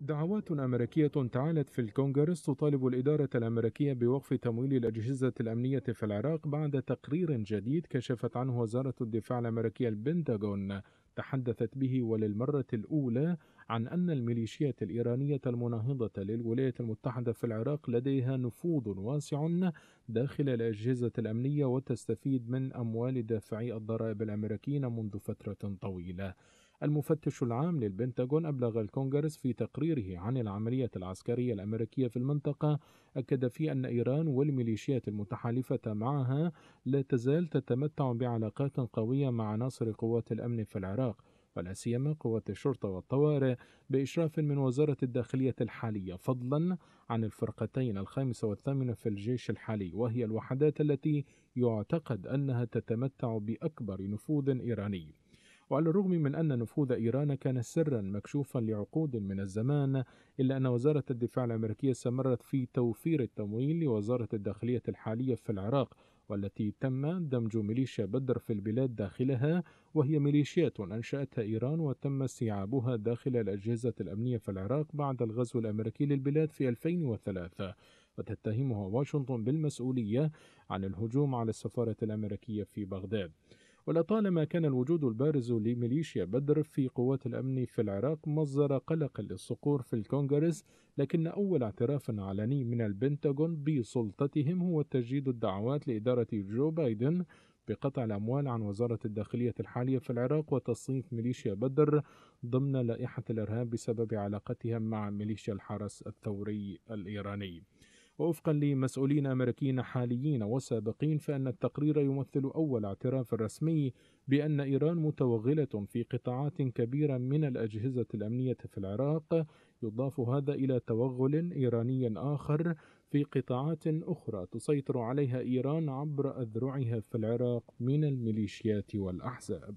دعوات أمريكية تعالت في الكونغرس تطالب الإدارة الأمريكية بوقف تمويل الأجهزة الأمنية في العراق بعد تقرير جديد كشفت عنه وزارة الدفاع الأمريكية البنتاغون تحدثت به وللمرة الأولى عن أن الميليشيات الإيرانية المناهضة للولايات المتحدة في العراق لديها نفوذ واسع داخل الأجهزة الأمنية وتستفيد من أموال دافعي الضرائب الأمريكيين منذ فترة طويلة. المفتش العام للبنتاغون أبلغ الكونغرس في تقريره عن العملية العسكرية الأمريكية في المنطقة. أكد فيه أن إيران والميليشيات المتحالفة معها لا تزال تتمتع بعلاقات قوية مع عناصر قوات الأمن في العراق ولا سيما قوات الشرطة والطوارئ بإشراف من وزارة الداخلية الحالية فضلا عن الفرقتين الخامسة والثامنة في الجيش الحالي وهي الوحدات التي يعتقد أنها تتمتع بأكبر نفوذ إيراني. وعلى الرغم من أن نفوذ إيران كان سرا مكشوفا لعقود من الزمان إلا أن وزارة الدفاع الأمريكية استمرت في توفير التمويل لوزارة الداخلية الحالية في العراق والتي تم دمج ميليشيا بدر في البلاد داخلها وهي ميليشيات أنشأتها إيران وتم استيعابها داخل الأجهزة الأمنية في العراق بعد الغزو الأمريكي للبلاد في 2003 وتتهمها واشنطن بالمسؤولية عن الهجوم على السفارة الأمريكية في بغداد. ولطالما كان الوجود البارز لميليشيا بدر في قوات الأمن في العراق مصدر قلق للصقور في الكونغرس لكن أول اعتراف علني من البنتاغون بسلطتهم هو تجديد الدعوات لإدارة جو بايدن بقطع الأموال عن وزارة الداخلية الحالية في العراق وتصنيف ميليشيا بدر ضمن لائحة الإرهاب بسبب علاقتها مع ميليشيا الحرس الثوري الإيراني. ووفقا لمسؤولين أمريكيين حاليين وسابقين فإن التقرير يمثل أول اعتراف رسمي بأن إيران متوغلة في قطاعات كبيرة من الأجهزة الأمنية في العراق. يضاف هذا إلى توغل إيراني آخر في قطاعات أخرى تسيطر عليها إيران عبر أذرعها في العراق من الميليشيات والأحزاب.